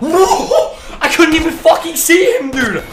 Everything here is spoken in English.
I couldn't even fucking see him, dude!